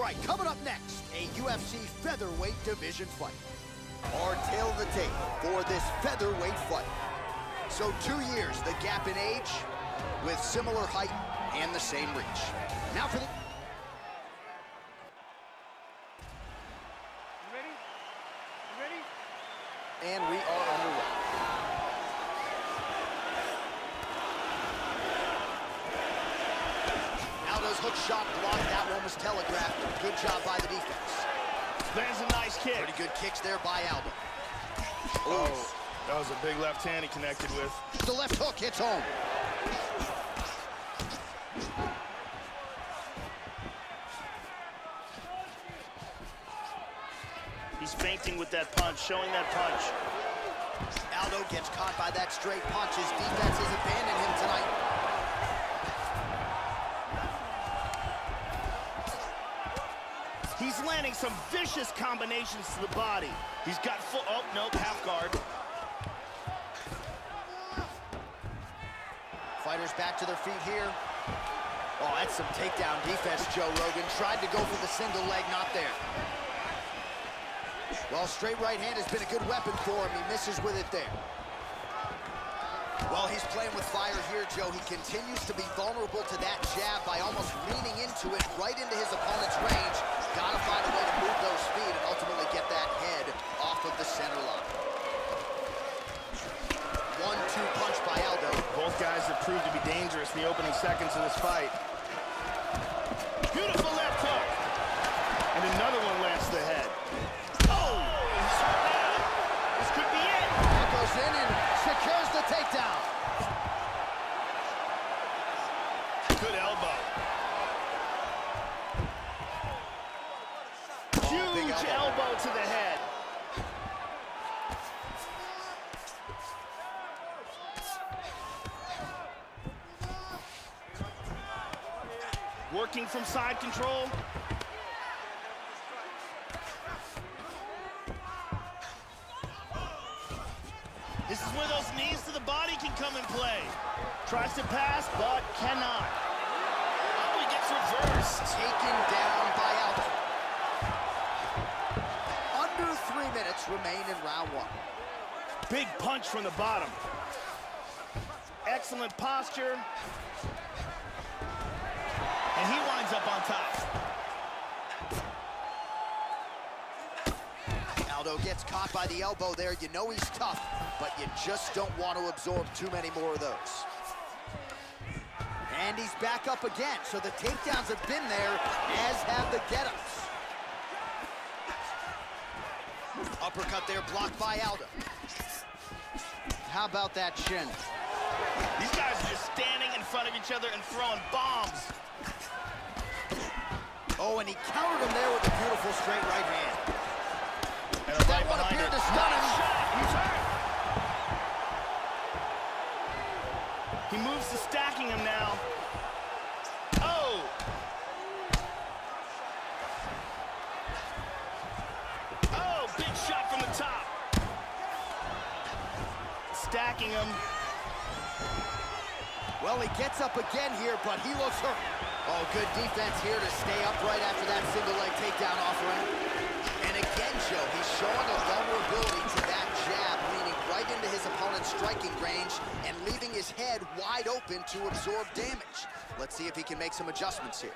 All right, coming up next, a UFC featherweight division fight. Our tale of the tape for this featherweight fight. So two years, the gap in age, with similar height and the same reach. Now for the... You ready? You ready? And we are hook shot blocked. That one was telegraphed. Good job by the defense. Lands a nice kick. Pretty good kicks there by Aldo. Oh, that was a big left hand he connected with. The left hook hits home. He's feinting with that punch, showing that punch. Aldo gets caught by that straight punch. His defense has abandoned him tonight. He's landing some vicious combinations to the body. He's got full, oh, no, half guard. Fighters back to their feet here. Oh, that's some takedown defense, Joe Rogan. Tried to go for the single leg, not there. Well, straight right hand has been a good weapon for him. He misses with it there. Well, he's playing with fire here, Joe. He continues to be vulnerable to that jab by almost leaning into it right into his opponent's range. Gotta find a way to move those feet and ultimately get that head off of the center line. One-two punch by Aldo. Both guys have proved to be dangerous in the opening seconds of this fight. Beautiful left hook. And another one lands to the head. Oh! This could be it. That goes in and secures the takedown. Good elbow. Oh, big Huge elbow. elbow to the head. Working from side control. This is where those knees to the body can come in play. Tries to pass, but cannot. Oh, he gets reversed. Taken down by Aldo. Under three minutes remain in round one. Big punch from the bottom. Excellent posture. And he winds up on top. Aldo gets caught by the elbow there. You know he's tough, but you just don't want to absorb too many more of those. And he's back up again, so the takedowns have been there, as have the get-ups. Uppercut there, blocked by Aldo. How about that shin? These guys are just standing in front of each other and throwing bombs. Oh, and he countered him there with a beautiful straight right hand. And a That right one appeared it. to stun him. He's hurt. He moves to stacking him now. Oh! Oh, big shot from the top. Stacking him. Well, he gets up again here, but he looks hurt. Oh, good defense here to stay upright after that single leg takedown offering. And again, Joe, he's showing a vulnerability to that jab, leaning right into his opponent's striking range and leaving his head wide open to absorb damage. Let's see if he can make some adjustments here.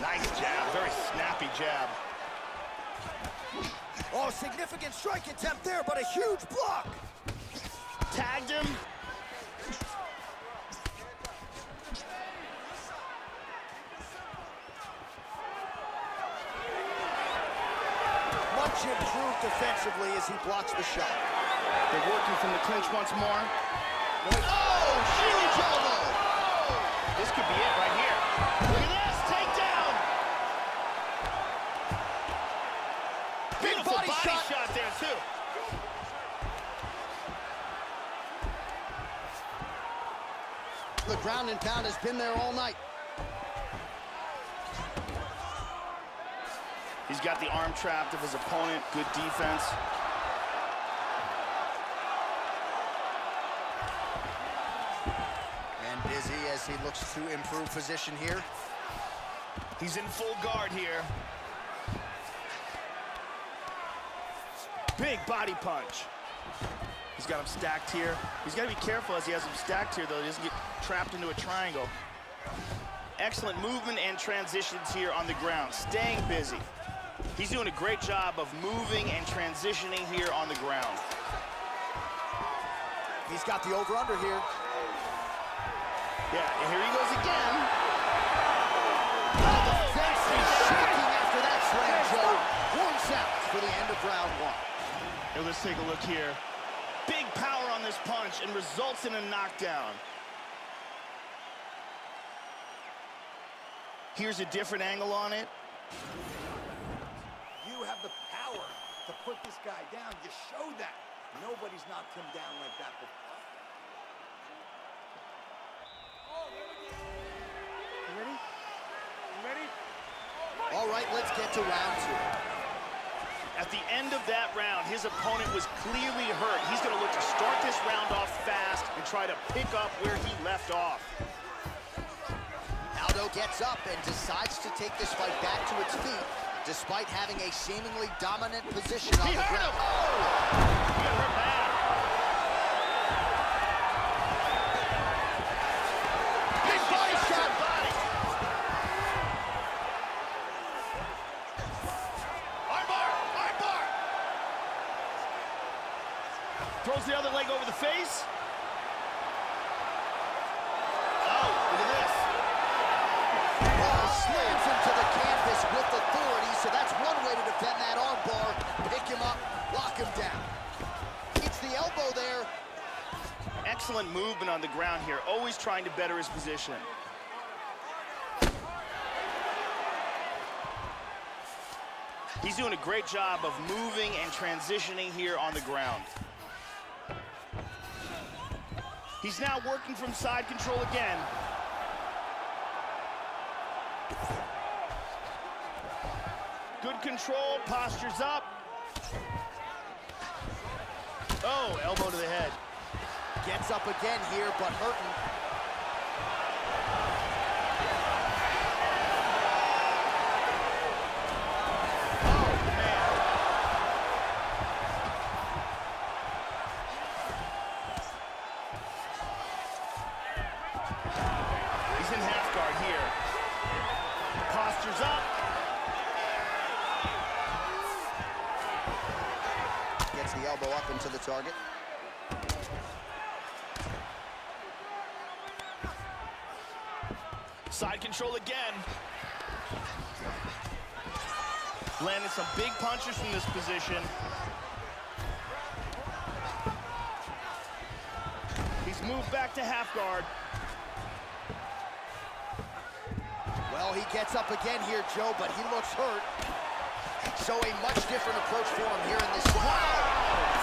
Nice jab, very snappy jab. Oh, significant strike attempt there, but a huge block. Tagged him. Much improved defensively as he blocks the shot. They're working from the clinch once more. Oh, huge elbow. This could be it right here. Look at this, takedown. Big body body, shot. shot. there too. The ground and pound has been there all night. He's got the arm trapped of his opponent. Good defense. And busy as he looks to improve position here. He's in full guard here. Big body punch. He's got him stacked here. He's got to be careful as he has him stacked here, though. He doesn't get trapped into a triangle. Excellent movement and transitions here on the ground. Staying busy. He's doing a great job of moving and transitioning here on the ground. He's got the over-under here. Yeah, and here he goes again. Oh, the fence is shaking after that slam, Joe. One sounds for the end of round one. Hey, let's take a look here. Big power on this punch and results in a knockdown. Here's a different angle on it. You have the power to put this guy down. You showed that. Nobody's knocked him down like that before. Ready? Ready? All right, let's get to round two. At the end of that round, his opponent was clearly hurt. He's going to look to start this round off fast and try to pick up where he left off. Aldo gets up and decides to take this fight back to its feet, despite having a seemingly dominant position on He the ground. him. He hurt bad. Big body shot. body. Armbar! Armbar! Throws the other leg over the face. Defend that armbar. Pick him up, lock him down. It's the elbow there. Excellent movement on the ground here, always trying to better his position. He's doing a great job of moving and transitioning here on the ground. He's now working from side control again. Good control, postures up. Oh, elbow to the head. Gets up again here, but hurting. Elbow up into the target. Side control again. Landing some big punches from this position. He's moved back to half guard. Well, he gets up again here, Joe, but he looks hurt. So a much different approach for him here in this fight.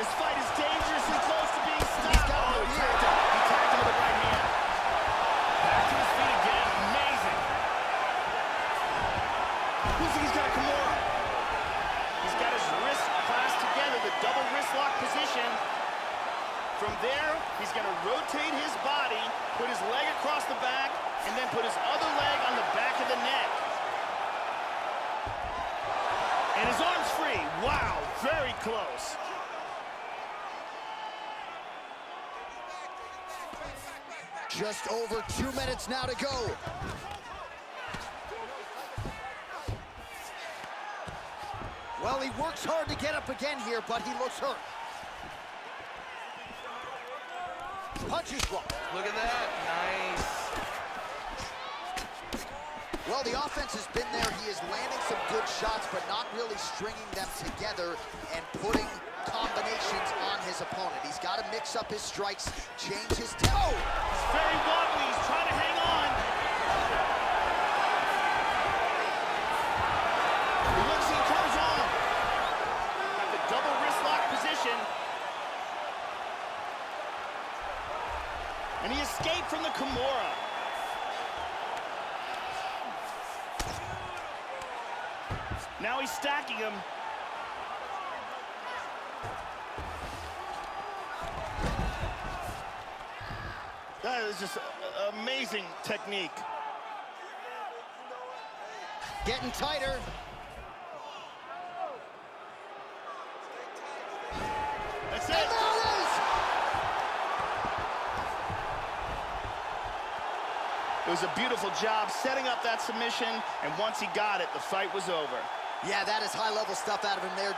This fight is dangerously close to being stopped. He's got oh, he tagged him. He tagged him with the right hand. Back to his feet again. Amazing. Looks like he's got a Kimura. He's got his wrist clasped together, the double wrist lock position. From there, he's going to rotate his body, put his leg across the back, and then put his other leg on the back of the neck. And his arm's free. Wow, very close. Just over two minutes now to go. Well, he works hard to get up again here, but he looks hurt. Punches blocked. Look at that. Nice. Well, the offense has been there. He is landing some good shots, but not really stringing them together and putting combinations on his opponent. He's got to mix up his strikes, change his tempo. Oh, he's very wobbly. He's trying to hang on. He looks and comes on. Got the double position. And he escaped from the Kimura. Now he's stacking him. That is just amazing technique. Getting tighter. That's it. It was a beautiful job setting up that submission, and once he got it, the fight was over. Yeah, that is high-level stuff out of him there.